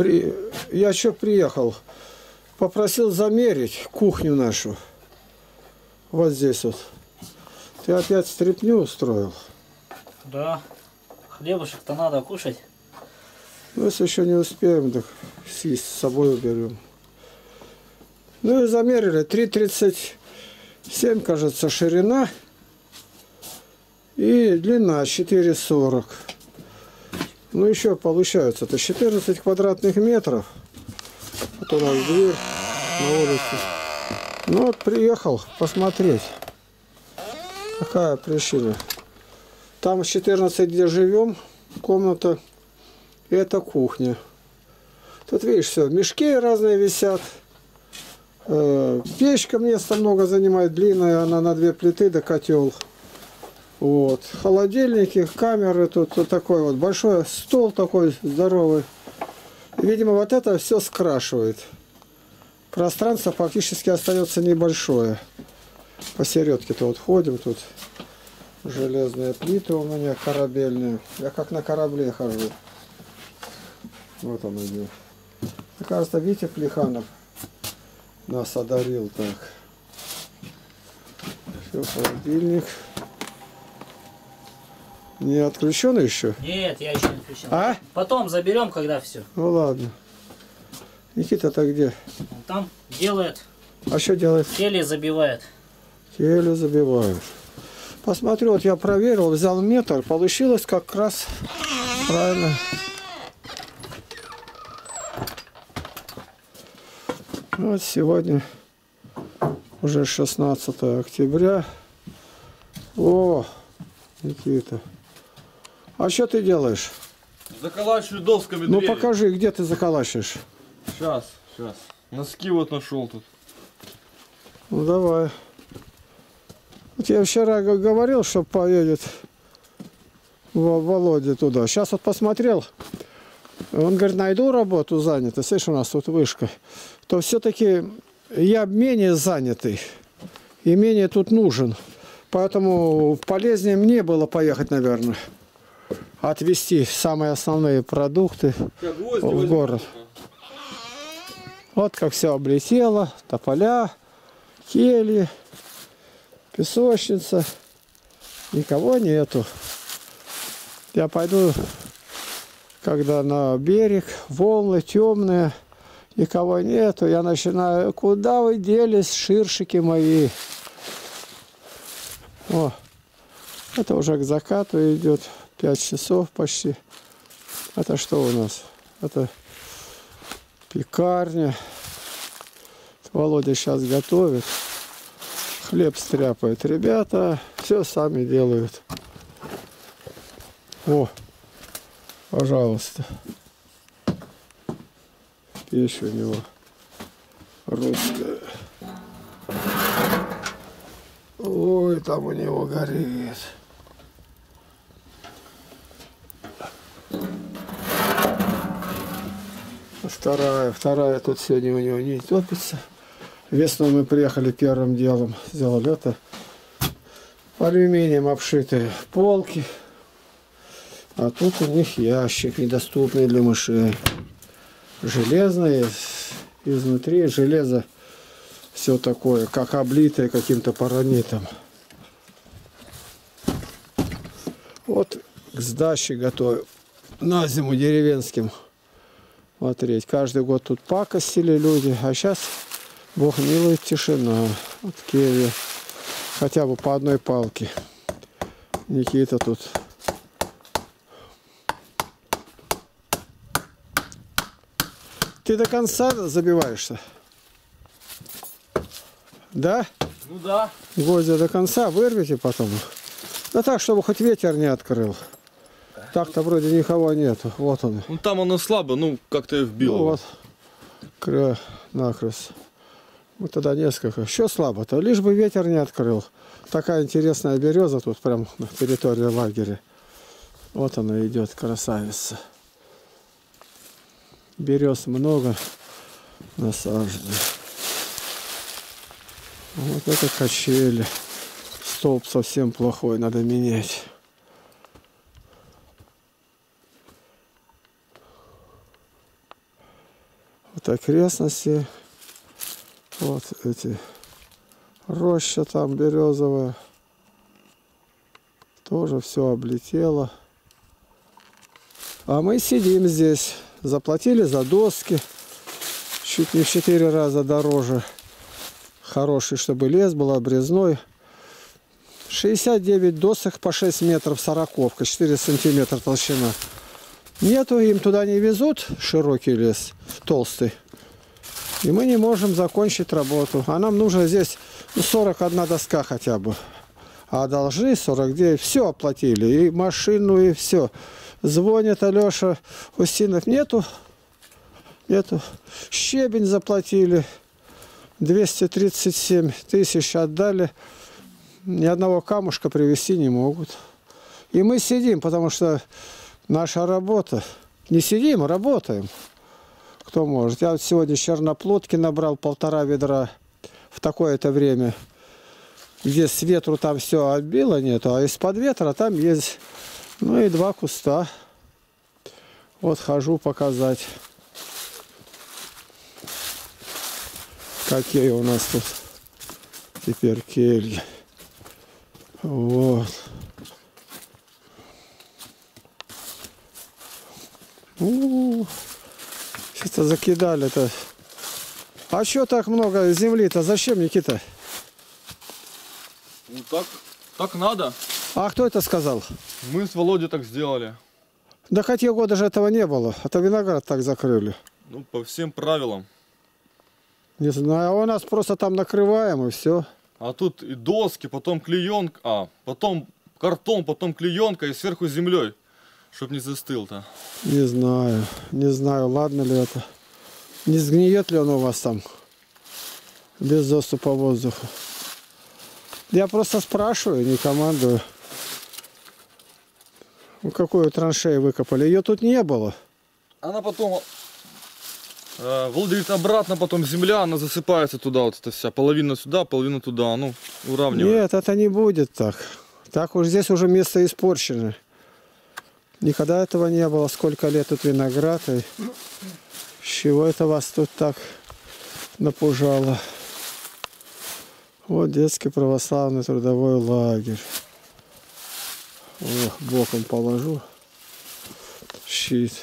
При... Я что приехал? Попросил замерить кухню нашу. Вот здесь вот. Ты опять стряпню устроил? Да. Хлебушек-то надо кушать. Ну, если еще не успеем, так съесть с собой уберем. Ну и замерили. 3,37, кажется, ширина. И длина 4,40. Ну, еще получается, это 14 квадратных метров. Вот у нас дверь на улице. Ну, вот приехал посмотреть. Какая причина. Там 14, где живем, комната. И это кухня. Тут, видишь, все, мешки разные висят. Э, Печка места много занимает, длинная, она на две плиты до котел. Вот. Холодильники, камеры тут вот такой вот большой стол такой здоровый. Видимо, вот это все скрашивает. Пространство фактически остается небольшое. Посередке-то вот ходим, тут железные плиты у меня корабельные. Я как на корабле хожу. Вот он идет. Мне кажется, Витя Плеханов нас одарил так. Все, холодильник. Не отключен еще? Нет, я еще не включил. А? Потом заберем, когда все. Ну ладно. Никита-то где? Там делает, А что делает? теле забивает. Еле забивают. Посмотрю, вот я проверил, взял метр, получилось как раз правильно. Вот сегодня уже 16 октября. О, Никита. А что ты делаешь? Заколачиваю досками Ну двери. покажи, где ты заколачиваешь. Сейчас, сейчас. Носки вот нашел тут. Ну давай. Вот я вчера говорил, что поедет Во- Володя туда. Сейчас вот посмотрел. Он говорит, найду работу занятую. Слышишь, у нас тут вышка. То все-таки я менее занятый. И менее тут нужен. Поэтому полезнее мне было поехать, наверное. Отвезти самые основные продукты. В город. Вот как все облетело. Тополя, кельи, песочница. Никого нету. Я пойду, когда на берег, волны темные, никого нету. Я начинаю, куда вы делись, ширшики мои? О, это уже к закату идет. 5 часов почти. Это что у нас? Это пекарня. Володя сейчас готовит. Хлеб стряпает. Ребята все сами делают. О, пожалуйста. Печь у него русская. Ой, там у него горит. Вторая, вторая тут сегодня у него не топится. Весной мы приехали первым делом, сделали это. Алюминием обшитые полки. А тут у них ящик, недоступный для мышей. Железное, изнутри железо все такое, как облитое каким-то паранитом. Вот к сдаче готовим на зиму деревенским смотреть. Каждый год тут пакостили люди, а сейчас, бог милует, тишина. Вот келья. Хотя бы по одной палке. Никита тут. Ты до конца забиваешься? Да? Ну да. Гвозди до конца вырвите потом. Да так, чтобы хоть ветер не открыл. Так-то вроде никого нету. Вот он. Ну там оно слабо, ну как-то я вбил. Ну вот, кря накрест. Мы тогда несколько. Еще слабо-то, лишь бы ветер не открыл. Такая интересная береза тут прям на территории лагеря. Вот она идет, красавица. Берез много насажено. Вот это качели. Столб совсем плохой, надо менять. Окрестности. Вот эти роща там березовая. Тоже все облетело. А мы сидим здесь. Заплатили за доски. Чуть не в четыре раза дороже. Хороший, чтобы лес был обрезной. 69 досок по 6 метров сороковка, 4 сантиметра толщина. Нету, им туда не везут широкий лес, толстый. И мы не можем закончить работу. А нам нужно здесь ну, 41 доска хотя бы. А должны 49. Все оплатили. И машину, и все. Звонит Алеша Устинов. Нету. Нету. Щебень заплатили. 237 тысяч отдали. Ни одного камушка привезти не могут. И мы сидим, потому что наша работа. Не сидим, а работаем. Кто может. Я вот сегодня черноплодки набрал полтора ведра в такое-то время. Где с ветру там все отбило нету, а из-под ветра там есть, ну и два куста. Вот хожу показать. Какие у нас тут теперь кельи. Вот. У-у-у. Что-то закидали-то. А что так много земли-то? Зачем, Никита? Ну так, так надо. А кто это сказал? Мы с Володей так сделали. Да хоть года же этого не было. Это виноград так закрыли. Ну, по всем правилам. Не знаю, а у нас просто там накрываем и все. А тут и доски, потом клеенка, а, потом картон, потом клеенка и сверху землей, чтоб не застыл-то. Не знаю, не знаю, ладно ли это. Не сгниет ли он у вас там без доступа воздуха? Я просто спрашиваю, не командую. Ну, какую траншею выкопали? Ее тут не было. Она потом, э, обратно потом земля, она засыпается туда, вот эта вся, половина сюда, половина туда, ну, уравнивает. Нет, это не будет так. Так уж здесь уже место испорчено. Никогда этого не было. Сколько лет тут виноград. И с чего это вас тут так напужало? Вот детский православный трудовой лагерь. Ох, боком положу. Щит.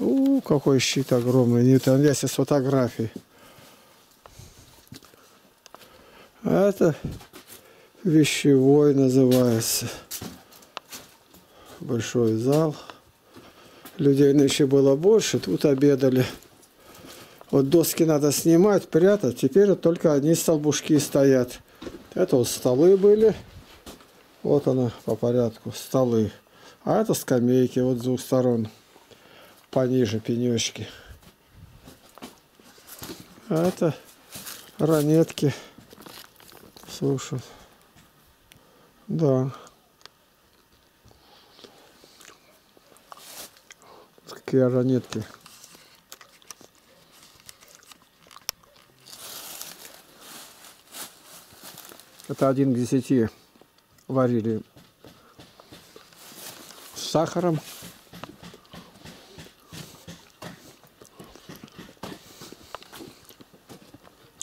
У, какой щит огромный. Вместе с фотографией. А Это вещевой называется. Большой зал. Людей нынче было больше, тут обедали. Вот доски надо снимать, прятать. Теперь вот только одни столбушки стоят. Это вот столы были. Вот она по порядку, столы. А это скамейки вот с двух сторон. Пониже пенечки. А это ранетки. Слушай. Да. Какие ранетки. Это один к десяти варили с сахаром.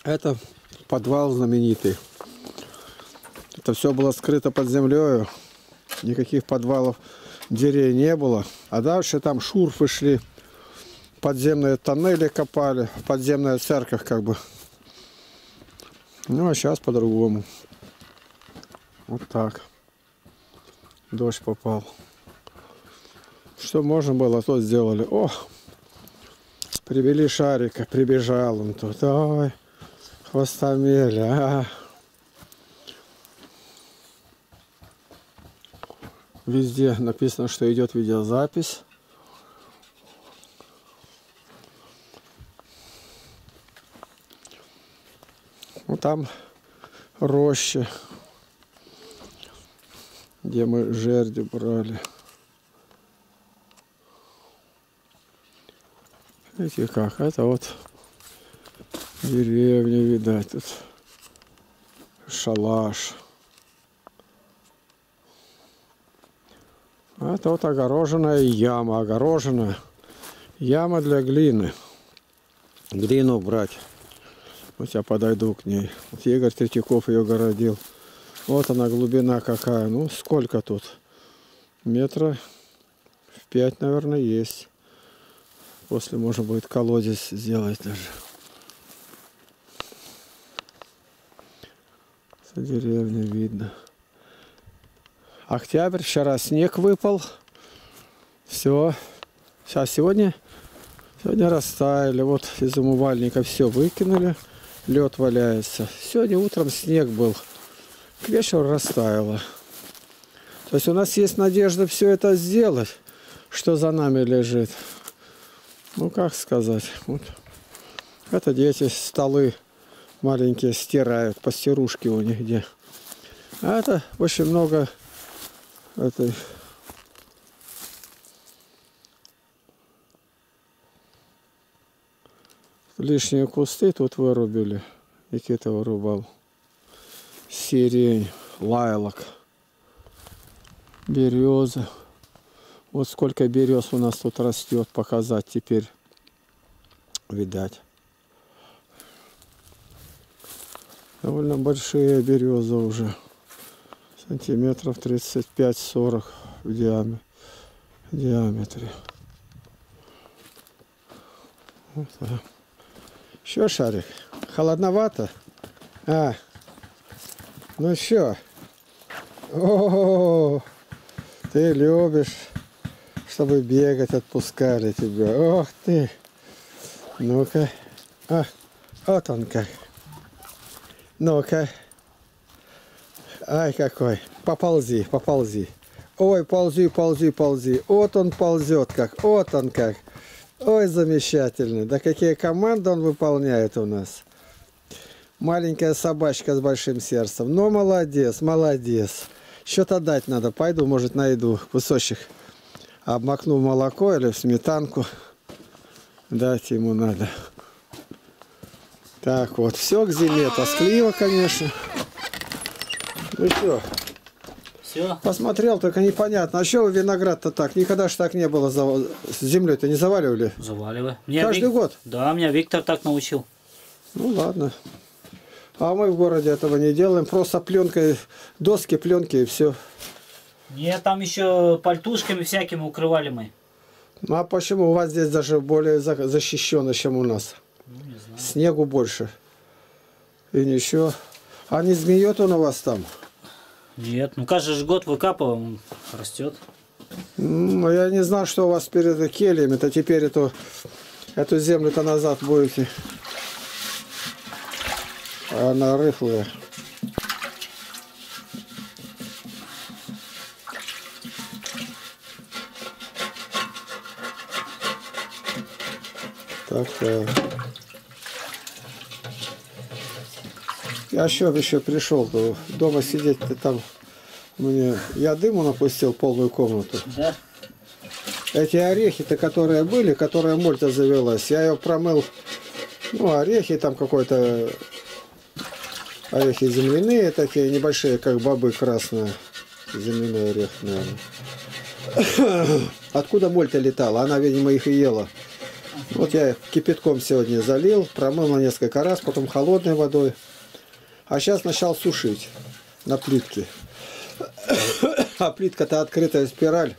Это подвал знаменитый. Это все было скрыто под землей. Никаких подвалов дверей не было. А дальше там шурфы шли. Подземные тоннели копали. Подземная церковь как бы. Ну а сейчас по-другому. Вот так. Дождь попал. Что можно было, то сделали. О! Привели шарика, прибежал он тут. Ой, хвостомеля. А. Везде написано, что идет видеозапись. Ну там роща, где мы жерди брали. Видите как? Это вот деревня, видать, тут шалаш. А вот огороженная яма, огороженная. Яма для глины. Глину брать. Вот я подойду к ней. Вот Игорь Третьяков ее городил. Вот она глубина какая. Ну, сколько тут? Метра в пять, наверное, есть. После можно будет колодец сделать даже. Со деревни видно. Октябрь, вчера снег выпал. Все. Сейчас сегодня, сегодня растаяли. Вот из умывальника все выкинули. Лед валяется. Сегодня утром снег был. К вечеру растаяло. То есть у нас есть надежда все это сделать, что за нами лежит. Ну, как сказать. Вот. Это дети столы маленькие стирают, постирушки у них где. А это очень много этой лишние кусты тут вырубили. Никита вырубал. Сирень, лайлок, береза. Вот сколько берез у нас тут растет, показать теперь, видать. Довольно большие березы уже. Сантиметров 35-40 в диаме- в диаметре. Вот так. Еще шарик? Холодновато? А, ну что? О, ты любишь, чтобы бегать отпускали тебя. Ох ты. Ну-ка. А, вот он как. Ну-ка. Ай, какой. Поползи, поползи. Ой, ползи, ползи, ползи. Вот он ползет как. Вот он как. Ой, замечательно. Да какие команды он выполняет у нас. Маленькая собачка с большим сердцем. Ну, молодец, молодец. Что-то дать надо. Пойду, может, найду кусочек. Обмакну в молоко или в сметанку. Дать ему надо. Так вот, все к зиме. Тоскливо, конечно. Ну что, Все. посмотрел, только непонятно. А что вы виноград-то так? Никогда ж так не было. зав- С землей-то не заваливали? Заваливай. Меня Каждый Вик- год? Да, меня Виктор так научил. Ну ладно. А мы в городе этого не делаем. Просто пленкой, доски, пленки и все. Нет, там еще пальтушками всякими укрывали мы. Ну а почему у вас здесь даже более за- защищенно, чем у нас? Ну, не знаю. Снегу больше. И ничего. А не змеет он у вас там? Нет, ну каждый же год выкапываем, растет. М, Я не знал, что у вас перед кельями. То теперь эту, эту землю-то назад будете. Она рыхлая. Так, так. Я еще, еще пришел, дома сидеть-то там мне... Я дыму напустил полную комнату. Да? Эти орехи-то, которые были, которые мольта завелась, я ее промыл, ну, орехи там какой-то, орехи земляные такие, небольшие, как бобы красные, земляной орех, наверное. Откуда мольта летала? Она, видимо, их и ела. Вот я кипятком сегодня залил, промыл на несколько раз, потом холодной водой. А сейчас начал сушить на плитке. А плитка-то открытая спираль.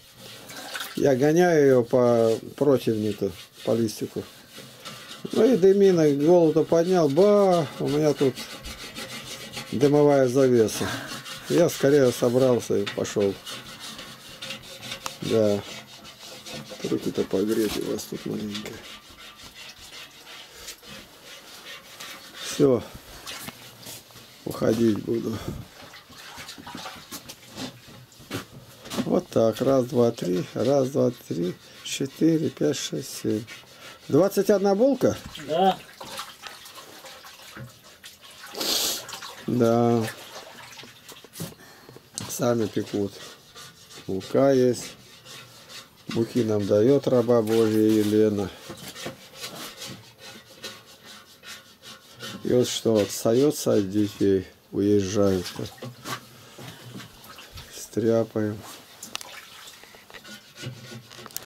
Я гоняю ее по противнику, по листику. Ну и дымина, голову-то поднял, ба, у меня тут дымовая завеса. Я скорее собрался и пошел. Да. Руки-то погреть у вас тут маленькая. Все. Уходить буду. Вот так. Раз, два, три. Раз, два, три. Четыре, пять, шесть, семь. Двадцать одна булка? Да. Да. Сами пекут. Мука есть. Муки нам дает раба Божья Елена. И вот что отстается от детей, уезжают. Стряпаем.